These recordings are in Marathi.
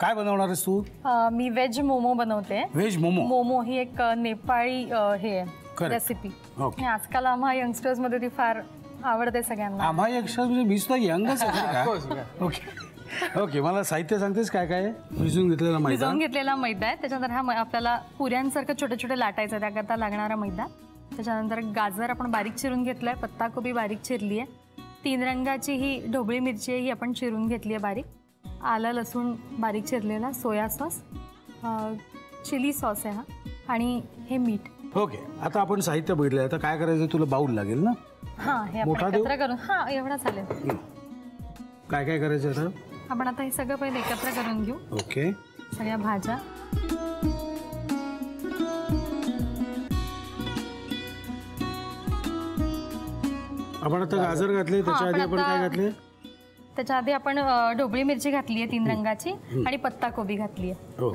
काय बनवणार आहेस तू? मी व्हेज मोमो बनवते. व्हेज मोमो? मोमो ही एक नेपाळी हे आहे. रेसिपी आजकाल आम्हा यंगस्टर्समध्ये ती फार आवडते सगळ्यांना. आम्हा एक्स्ट्रा म्हणजे मीच तर यंगच आहे? ओके. ओके मला साहित्य सांगतेस काय काय? आहे? भिजून घेतलेला भिजवून मैदा घेतलेला मैदा आहे. त्याच्यानंतर हा मै- आपल्याला पुऱ्यांसारखं छोटे छोटे लाटायचं आहे. त्याकरता लागणारा मैदा. त्याच्यानंतर गाजर आपण बारीक चिरून घेतलाय. पत्ताकोबी बारीक चिरली आहे तीन रंगाची ही ढोबळी मिरची आहे ही आपण चिरून घेतली आहे बारीक. आलं लसूण बारीक चिरलेला सोया सॉस चिली सॉस आहे हा आणि हे मीठ. ओके आता आपण साहित्य बघितलं आता काय करायचं तुला बाऊल लागेल ना? हां हे मोठा देऊ? एकत्र करून हां एवढा चालेल. काय काय करायचं आता? आपण आता हे सगळं पहिले एकत्र करून घेऊ. ओके. सगळ्या भाज्या. आपण आता गाजर घातले त्याच्या आधी आपण आपण काय आता- घातले? त्याच्या आधी आपण ढोबळी मिरची घातली आहे तीन रंगाची आणि पत्ता कोबी घातली आहे. हो.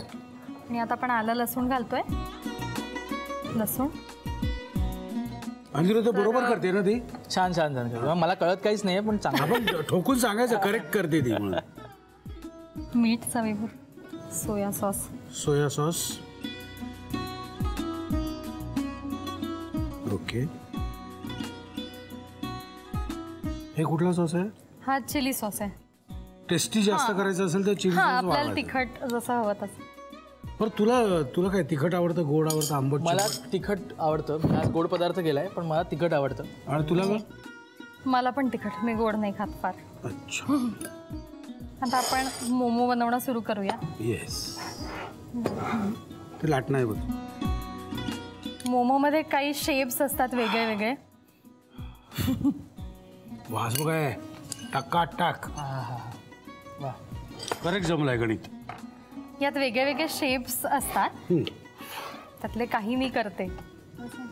आणि आता आपण आलं लसूण घालतोय. लसूण. अंजिरो तर बरोबर करते ना ती? छान छान छान करतो. मला कळत काहीच नाही पण चांगलं ठोकून सांगायचं करेक्ट करते ती म्हणून. मीठ चवीभर soya sauce. Soya sauce. Okay. हे कुठला सॉस आहे? हा चिली सॉस आहे. टेस्टी जास्त करायचं असेल तर चिली हा सॉस आपल्याला. तिखट जसं हवं तसं. बरं तुला तुला काय तिखट आवडतं गोड आवडतं आंबट मला तिखट आवडतं. मी आज गोड पदार्थ केलाय पण मला तिखट आवडतं. आणि तुला का मला पण तिखट. मी गोड नाही खात फार. अच्छा. आता आपण मोमो बनवणं सुरू करूया. येस ते लाटणं आहे बघ. मोमोमध्ये काही शेप्स असतात वेगळे वेगळे वास बघाय टाका टाक वा करेक्ट जमलाय गणित. यात वेगळे वेगळे शेप्स असतात. हम्म. त्यातले काही मी करते.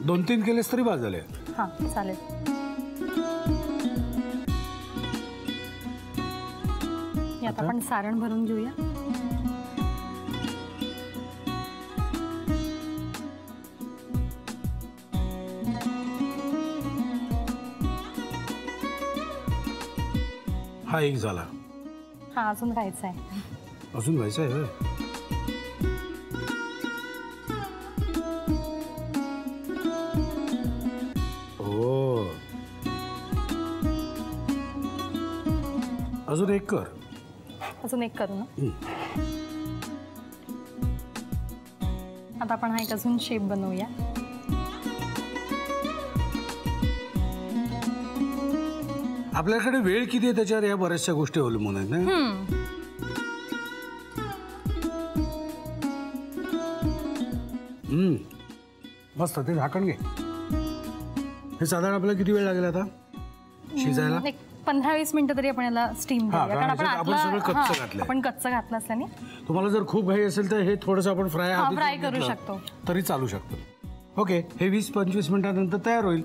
दोन तीन केलेस तरी बाद झाले हां चालेल. यात आपण सारण भरून घेऊया. हा एक झाला. हा अजून राहायचा आहे अजून व्हायचं आहे होय? हो. अजून एक कर. अजून एक करू ना? आता आपण हा एक अजून शेप बनवूया. आपल्याकडे वेळ किती आहे त्याच्यावर? या बऱ्याचशा गोष्टी अवलंबून आहेत ना हम्म. हम्म. मस्त ते झाकण घे. हे साधारण आपल्याला किती वेळ लागेल आता? शिजायला? एक पंधरा वीस मिनिटं तरी आपण याला स्टीम हा, कारण आपण याच्यात आपण आतला सगळं कच्चं घातलंय. आपण कच्चं घातलं असल्याने. तुम्हाला जर खूप घाई असेल तर हे थोडंसं आपण फ्राय fry करू शकतो. तरी चालू शकतो. ओके हे वीस पंचवीस मिनिटानंतर तयार होईल.